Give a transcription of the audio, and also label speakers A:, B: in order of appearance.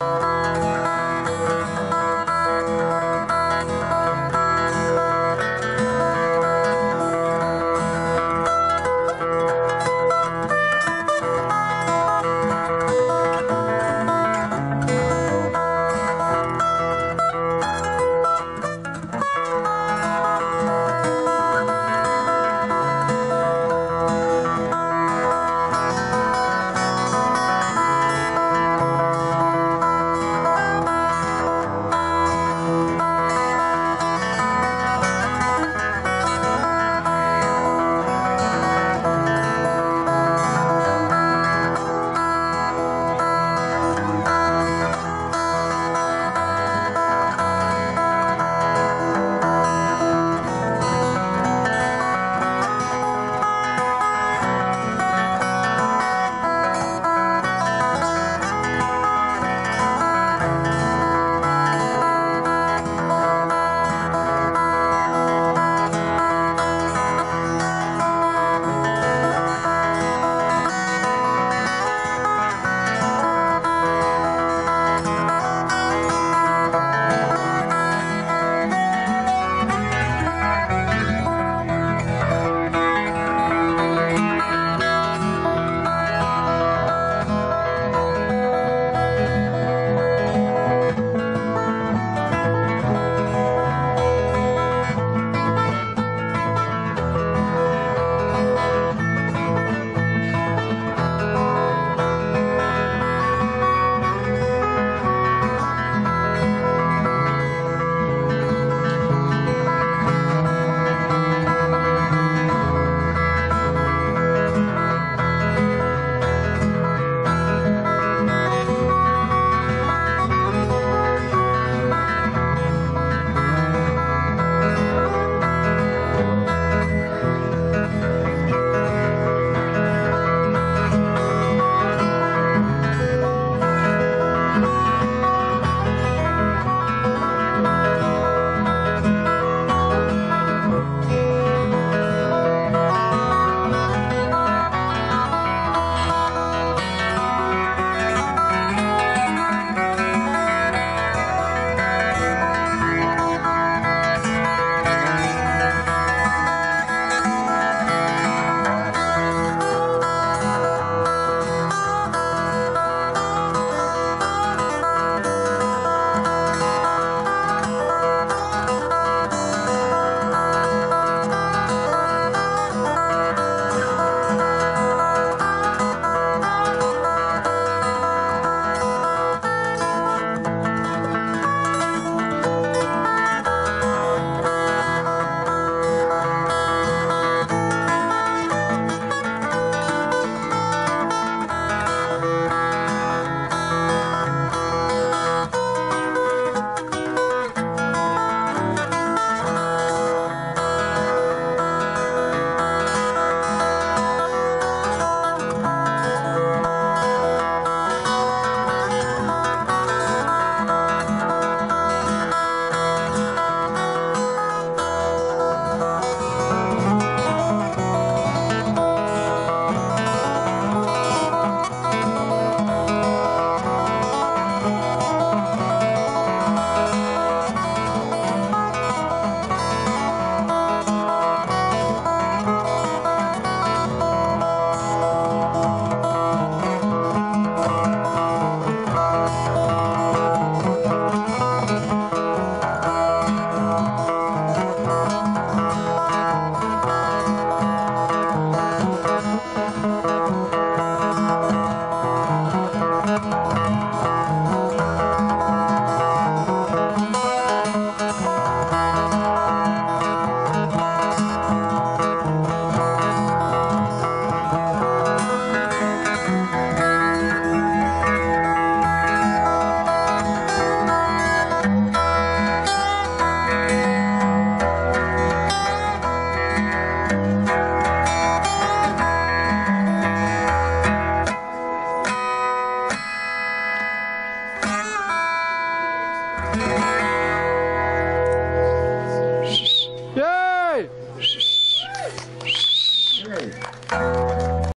A: you Thank.